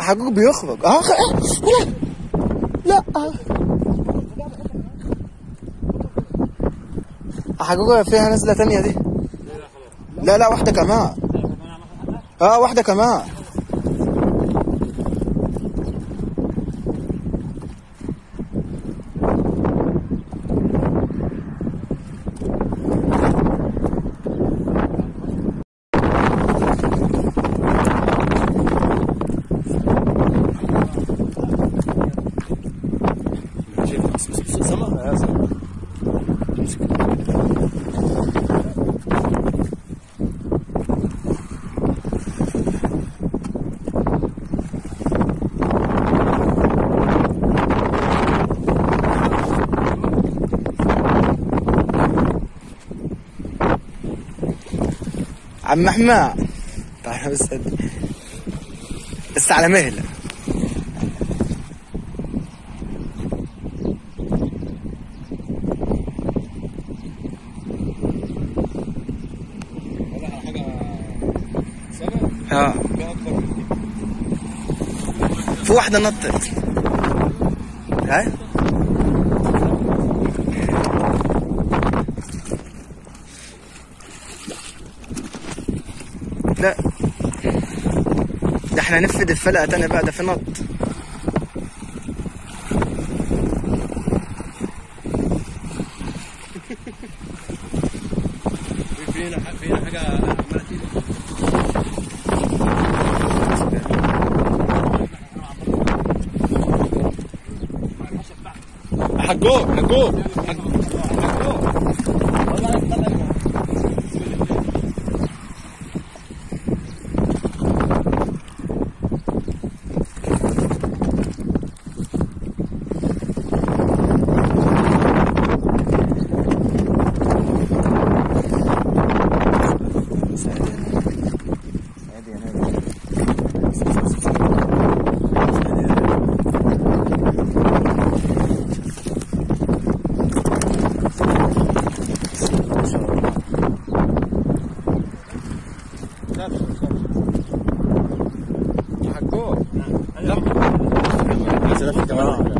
حقوق بيخرج. آه خ- لا لا حقوق فيها نزلة تانية دي. لا لا واحدة كمان. آه واحدة كمان. عم احمد تعال بس بس على مهلة آه. في واحدة نطت. ها؟ لا. ده إحنا نفد الفلقة تاني بقى ده في نط. فينا فينا A gol, a آه